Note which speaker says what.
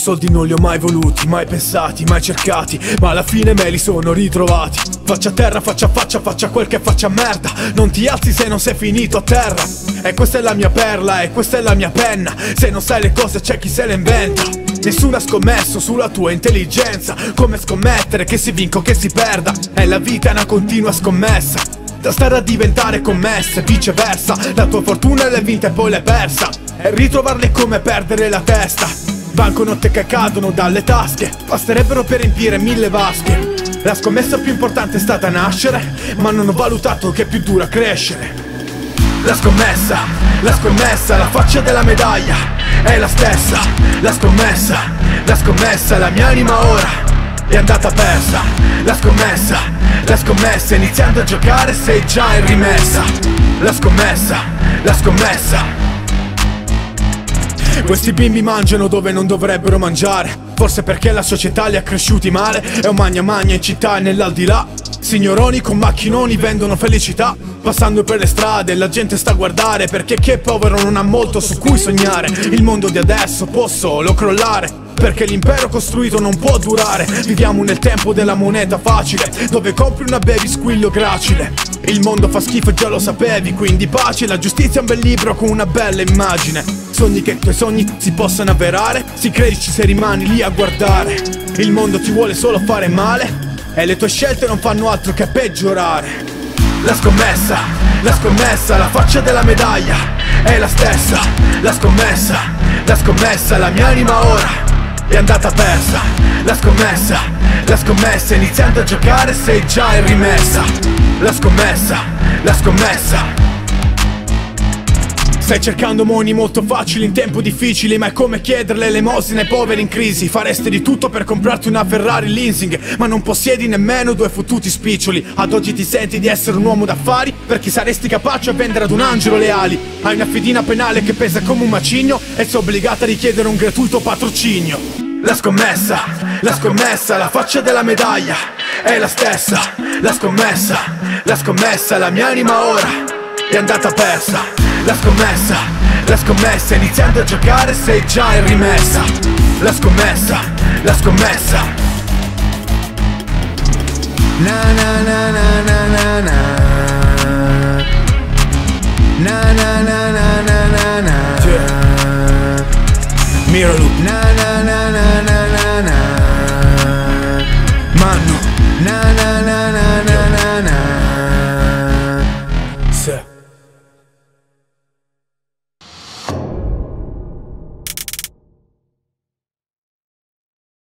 Speaker 1: soldi non li ho mai voluti, mai pensati, mai cercati Ma alla fine me li sono ritrovati. Faccia a terra, faccia a faccia, faccia quel che faccia merda. Non ti alzi se non sei finito a terra. E questa è la mia perla, e questa è la mia penna. Se non sai le cose c'è chi se le inventa. Nessuno ha scommesso sulla tua intelligenza. Come scommettere che si vinca o che si perda? E la vita è una continua scommessa. Da stare a diventare commesse, viceversa. La tua fortuna l'hai vinta e poi l'hai persa. E ritrovarle è come perdere la testa Banconote che cadono dalle tasche. Basterebbero per riempire mille vasche. La scommessa più importante è stata nascere Ma non ho valutato che è più dura crescere. La scommessa, la scommessa, la faccia della medaglia È la stessa, la scommessa, la scommessa La mia anima ora è andata persa. La scommessa, la scommessa Iniziando a giocare sei già in rimessa. La scommessa, la scommessa questi bimbi mangiano dove non dovrebbero mangiare. Forse perché la società li ha cresciuti male. È un magna magna in città e nell'aldilà. Signoroni con macchinoni vendono felicità. Passando per le strade la gente sta a guardare Perché chi è povero non ha molto su cui sognare. Il mondo di adesso può solo crollare perché l'impero costruito non può durare. Viviamo nel tempo della moneta facile Dove compri una baby squillo gracile. Il mondo fa schifo e già lo sapevi Quindi pace, la giustizia è un bel libro con una bella immagine Sogni che i tuoi sogni si possano avverare. Si credici se rimani lì a guardare. Il mondo ti vuole solo fare male E le tue scelte non fanno altro che peggiorare. La scommessa, la scommessa, la faccia della medaglia è la stessa, la scommessa, la scommessa, la mia anima ora è andata persa. La scommessa, la scommessa Iniziando a giocare sei già in rimessa. La scommessa, la scommessa Stai cercando moni molto facili in tempo difficili Ma è come chiederle elemosine ai poveri in crisi. Faresti di tutto per comprarti una Ferrari leasing Ma non possiedi nemmeno due fottuti spiccioli. Ad oggi ti senti di essere un uomo d'affari Perché saresti capace a vendere ad un angelo le ali. Hai una fedina penale che pesa come un macigno E sei obbligata a richiedere un gratuito patrocinio. La scommessa, la scommessa, la faccia della medaglia È la stessa, la scommessa, la scommessa La mia anima ora è andata persa la scommessa, la scommessa Iniziando a giocare sei già in rimessa. La scommessa, la scommessa.
Speaker 2: Na na na na na na na. Na na na na na na na.
Speaker 1: Mirror Loop.
Speaker 2: Na